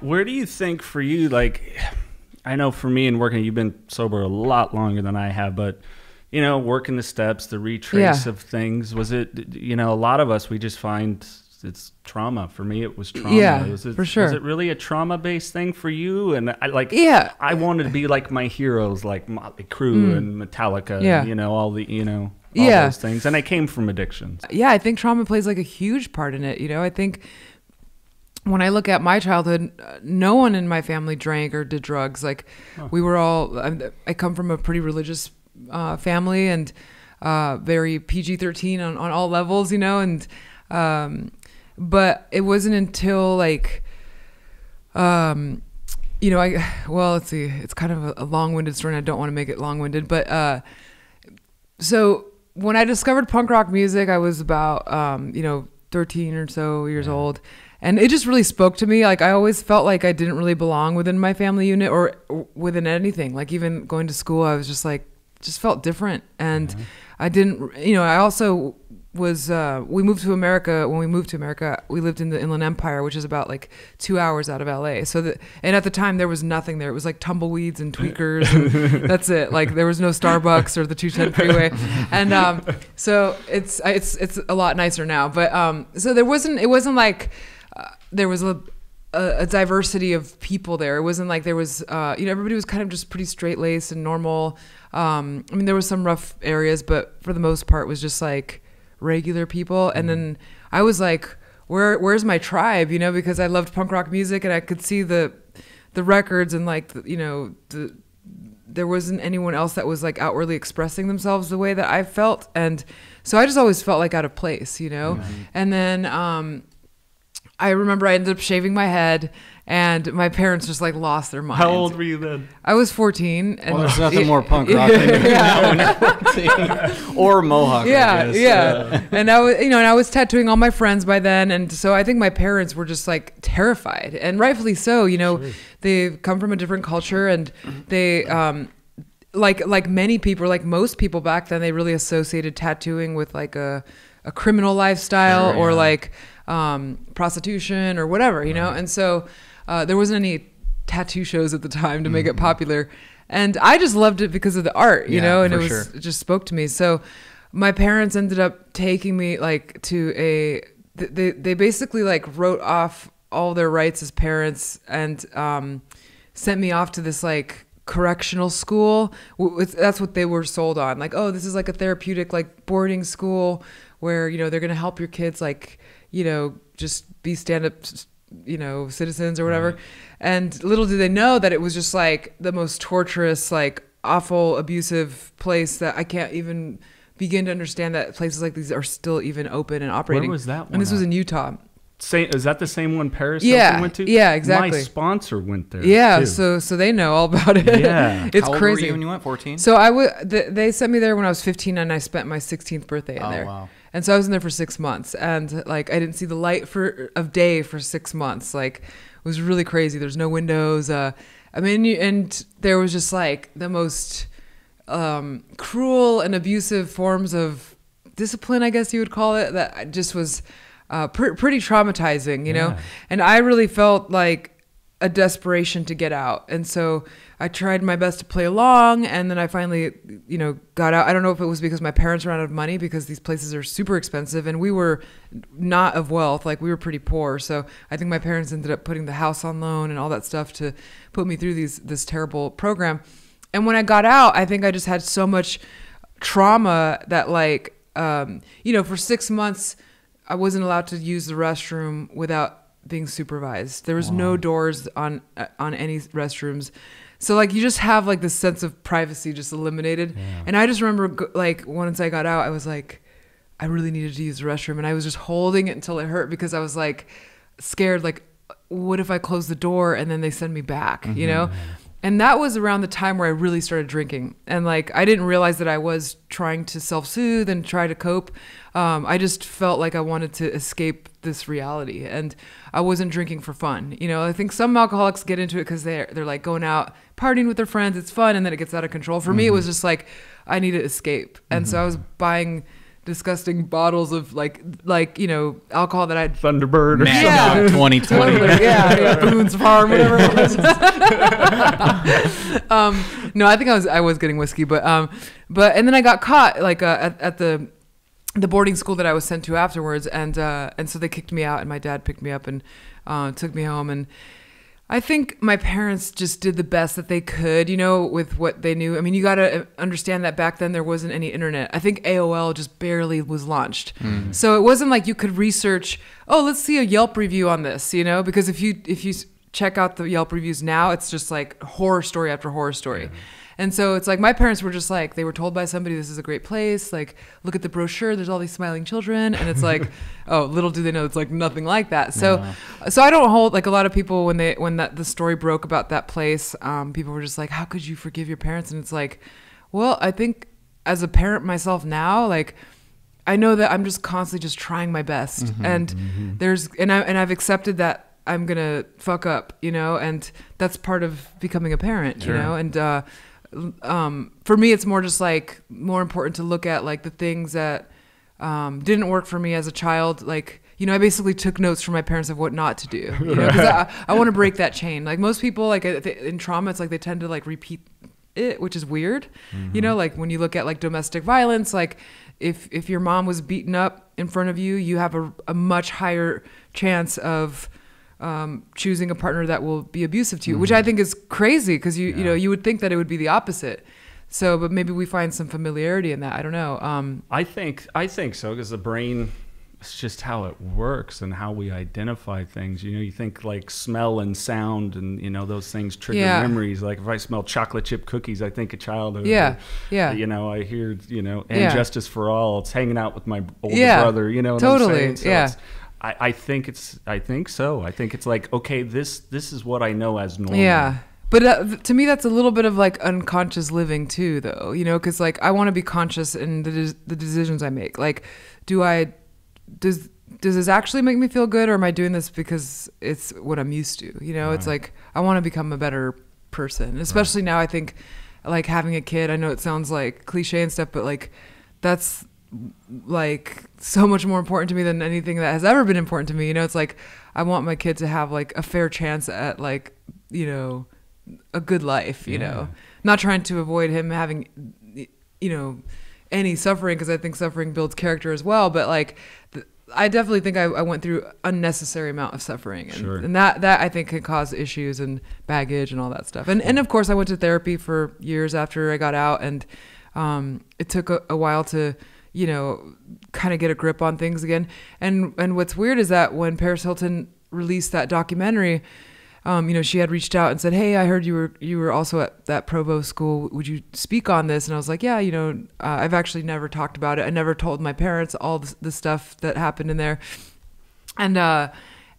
Where do you think for you, like, I know for me and working, you've been sober a lot longer than I have, but you know, working the steps, the retrace Yeah. of things. Was it, you know, a lot of us we just find it's trauma. For me, it was trauma. Yeah, was it, for sure. Was it really a trauma based thing for you? And I like, Yeah. I wanted to be like my heroes, like Motley Crue and Metallica. Mm. Yeah. you know, all the, you know, all Yeah. those things. And I came from addictions. yeah, I think trauma plays like a huge part in it. You know, I think when I look at my childhood, uh, no one in my family drank or did drugs. Like we were all. I come from a pretty religious uh, family and uh, very PG thirteen on on all levels. You know, and um, but it wasn't until like um you know i well let's see it's kind of a, a long-winded story and i don't want to make it long-winded but uh so when i discovered punk rock music i was about um you know 13 or so years old and it just really spoke to me. Like i always felt like i didn't really belong within my family unit or, within anything. Like even going to school i was just like just felt different. And i didn't you know i also was uh, we moved to America when we moved to America we lived in the Inland Empire which is about like two hours out of LA so that and at the time there was nothing there. It was like tumbleweeds and tweakers and that's it. Like there was no Starbucks or the 210 freeway. And um, so it's it's it's a lot nicer now. But um, so there wasn't it wasn't like there was a a, a diversity of people there. It wasn't like there was, uh, you know, everybody was kind of just pretty straight laced and normal. Um, I mean, there was some rough areas, but for the most part, it was just like regular people. And then I was like, where, where's my tribe? You know, because I loved punk rock music and I could see the, the records and like, the, you know, the, there wasn't anyone else that was like outwardly expressing themselves the way that I felt. And so I just always felt like out of place, you know? And then, um, I remember I ended up shaving my head, and my parents just like lost their minds. How old were you then? I was 14. And Well, there's nothing more punk rock than doing that one. or Mohawk. I yeah, guess. yeah. and I was, you know, and I was tattooing all my friends by then, and so I think my parents were just like terrified, and rightfully so. You know, they come from a different culture, and they, um, like, like many people, like most people back then, they really associated tattooing with like a, a criminal lifestyle or like um, prostitution or whatever, you know, and so uh, there wasn't any tattoo shows at the time to make it popular. And I just loved it because of the art, you Yeah, know, and it was sure. it just spoke to me. So my parents ended up taking me like to a they they basically like wrote off all their rights as parents and um, sent me off to this like correctional school. That's what they were sold on. Like, oh, this is like a therapeutic like boarding school where you know they're gonna help your kids like you know just be stand up you know citizens or whatever and little did they know that it was just like the most torturous like awful abusive place that i can't even begin to understand that places like these are still even open and operating was that and this one was in utah Same, is that the same one Paris Yeah, went to? yeah, exactly. My sponsor went there. yeah too. so so they know all about it Yeah. it's How old crazy were you when you went? 14? so I would. Th- they sent me there when I was 15, and I spent my 16th birthday in Oh, there. wow. And so I was in there for six months, and like I didn't see the light for of day for six months. Like it was really crazy. There's no windows. Uh, I mean, you, and there was just like the most um, cruel and abusive forms of discipline, I guess you would call it. That just was uh, pr- pretty traumatizing, you know. And I really felt like a desperation to get out. And so I tried my best to play along and then I finally, you know, got out. I don't know if it was because my parents ran out of money because these places are super expensive and we were not of wealth, like we were pretty poor. So I think my parents ended up putting the house on loan and all that stuff to put me through these this terrible program. And when I got out, I think I just had so much trauma that like um, you know, for 6 months I wasn't allowed to use the restroom without being supervised. There was no doors on uh, on any restrooms. So like you just have like this sense of privacy just eliminated. And I just remember like once I got out, I was like, I really needed to use the restroom, and I was just holding it until it hurt because I was like scared. Like, what if I close the door and then they send me back? You know. And that was around the time where I really started drinking. And like, I didn't realize that I was trying to self soothe and try to cope. Um, I just felt like I wanted to escape this reality. And I wasn't drinking for fun. You know, I think some alcoholics get into it because they're, they're like going out partying with their friends. It's fun. And then it gets out of control. For me, it was just like, I need to escape. And so I was buying disgusting bottles of like like you know alcohol that I had Thunderbird or Mad Yeah. Dog 2020. Totally, yeah, yeah, Boone's Farm, whatever it was. um, no, I think I was I was getting whiskey, but um, but and then I got caught like uh, at, at the the boarding school that I was sent to afterwards, and uh, and so they kicked me out, and my dad picked me up and uh, took me home, and I think my parents just did the best that they could, you know, with what they knew. I mean, you got to uh, understand that back then there wasn't any internet. I think AOL just barely was launched. Hmm. So it wasn't like you could research, "Oh, let's see a Yelp review on this," you know, because if you if you check out the Yelp reviews now, it's just like horror story after horror story. And so it's like my parents were just like they were told by somebody this is a great place. Like look at the brochure, there's all these smiling children, and it's like, oh, little do they know it's like nothing like that. So, so I don't hold like a lot of people when they when that the story broke about that place, um, people were just like, how could you forgive your parents? And it's like, well, I think as a parent myself now, like. I know that I'm just constantly just trying my best, and there's and I and I've accepted that I'm gonna fuck up, you know, and that's part of becoming a parent, you know, and uh, um, for me, it's more just like more important to look at like the things that um, didn't work for me as a child, like. You know, I basically took notes from my parents of what not to do. You know, 'cause I, I want to break that chain. Like most people, like in trauma, it's like they tend to like repeat it, which is weird. You know, like when you look at like domestic violence, like if if your mom was beaten up in front of you, you have a, a much higher chance of um, choosing a partner that will be abusive to you, which I think is crazy because you you know you would think that it would be the opposite. So, but maybe we find some familiarity in that. I don't know. Um, I think I think so because the brain it's just how it works and how we identify things. You know, you think like smell and sound and you know those things trigger Yeah. memories. Like if I smell chocolate chip cookies, I think of childhood. Yeah, Or, yeah. You know, I hear you know and Yeah. justice for all. It's hanging out with my older Yeah, brother. You know, totally? So yeah. I, I think it's I think so. I think it's like okay, this this is what I know as normal. Yeah. But uh, to me, that's a little bit of like unconscious living too, though. You know, because like I want to be conscious in the des- the decisions I make. Like, do I does does this actually make me feel good, or am I doing this because it's what I'm used to? You know, it's like I want to become a better person, especially now. I think like having a kid. I know it sounds like cliche and stuff, but like that's like so much more important to me than anything that has ever been important to me. You know, it's like I want my kid to have like a fair chance at like, you know, a good life, you know. Not trying to avoid him having you know, any suffering because I think suffering builds character as well, but like th- I definitely think I, I went through unnecessary amount of suffering, and, Sure. and that that I think can cause issues and baggage and all that stuff. And and of course, I went to therapy for years after I got out, and um, it took a, a while to you know kind of get a grip on things again. And and what's weird is that when Paris Hilton released that documentary. Um, you know, she had reached out and said, "Hey, I heard you were you were also at that Provo school. Would you speak on this?" And I was like, "Yeah, you know, uh, I've actually never talked about it. I never told my parents all the, the stuff that happened in there." and uh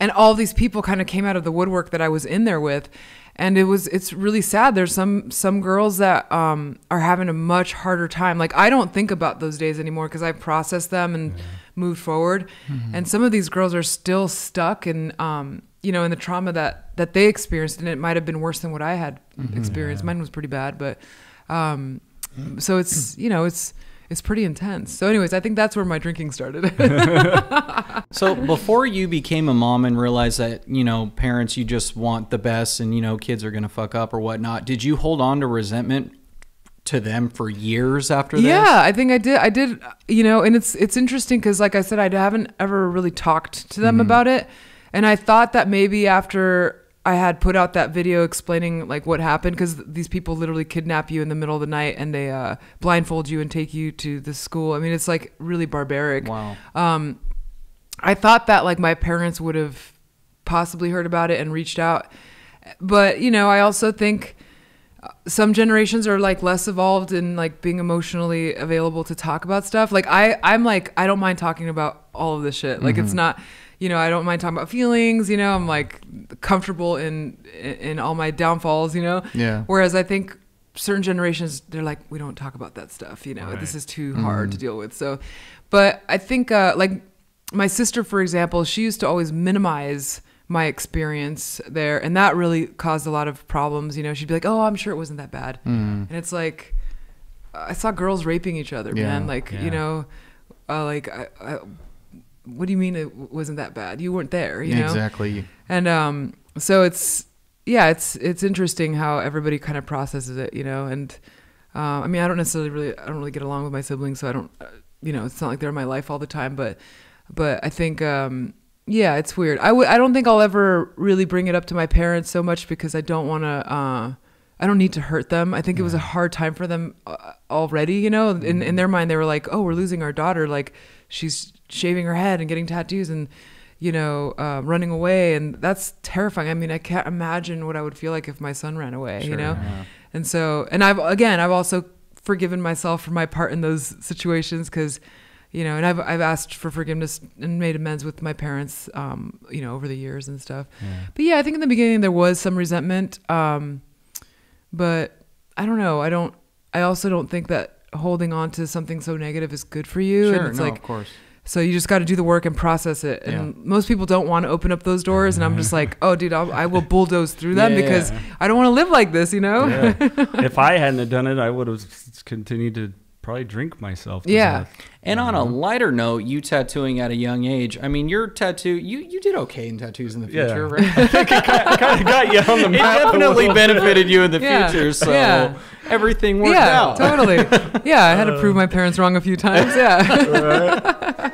and all these people kind of came out of the woodwork that I was in there with and it was it's really sad. There's some some girls that um are having a much harder time. Like I don't think about those days anymore because I processed them and moved forward. And some of these girls are still stuck in um you know in the trauma that that they experienced and it might have been worse than what I had experienced. Mine was pretty bad but um so it's you know it's it's pretty intense. So anyways I think that's where my drinking started So before you became a mom and realized that you know parents you just want the best and you know kids are gonna fuck up or whatnot, did you hold on to resentment to them for years after this? Yeah, I think I did. I did. You know, and it's it's interesting because, like I said, I haven't ever really talked to them about it, and I thought that maybe after I had put out that video explaining like what happened, because these people literally kidnap you in the middle of the night and they uh, blindfold you and take you to the school. I mean, it's like really barbaric. Wow. Um, I thought that like my parents would have possibly heard about it and reached out, but you know, I also think uh, some generations are like less evolved in like being emotionally available to talk about stuff. Like I, I'm like I don't mind talking about all of this shit. Like it's not, you know, I don't mind talking about feelings. You know, I'm like comfortable in in all my downfalls. You know. Yeah. Whereas I think certain generations they're like we don't talk about that stuff. You know, Right. this is too hard to deal with. So, but I think uh, like my sister, for example, she used to always minimize my experience there, and that really caused a lot of problems. You know, she'd be like, "Oh, I'm sure it wasn't that bad," and it's like I saw girls raping each other, Yeah, man. Like yeah. you know, uh, like, I, I, what do you mean it wasn't that bad? You weren't there, you know? exactly. And um, so it's yeah, it's it's interesting how everybody kind of processes it, you know. And uh, I mean, I don't necessarily really I don't really get along with my siblings, so I don't, uh, you know, it's not like they're in my life all the time. But but I think um, yeah, it's weird. I w- I don't think I'll ever really bring it up to my parents so much because I don't want to. Uh, I don't need to hurt them. I think it was a hard time for them uh, already. You know, in in their mind, they were like, "Oh, we're losing our daughter. Like, she's shaving her head and getting tattoos and." you know, uh, running away, and that's terrifying. I mean, I can't imagine what I would feel like if my son ran away. you know, yeah. and so, and I've again, I've also forgiven myself for my part in those situations because, you know, and I've I've asked for forgiveness and made amends with my parents, um, you know, over the years and stuff. Yeah. But yeah, I think in the beginning there was some resentment, um, but I don't know. I don't. I also don't think that holding on to something so negative is good for you. Sure, and it's no, like of course. so you just got to do the work and process it. And most people don't want to open up those doors. And I'm just like, oh, dude, I'll, I will bulldoze through them Yeah, because yeah. I don't want to live like this, you know? Yeah. if I hadn't have done it, I would have continued to probably drink myself. To Yeah. death. And on a lighter note, you tattooing at a young age. I mean, your tattoo, you you did okay in tattoos in the Yeah. future, right? kind of got you on the map. a definitely benefited you in the Yeah. future, so Yeah. everything worked yeah, out. totally. Yeah, I had to prove my parents wrong a few times. Yeah.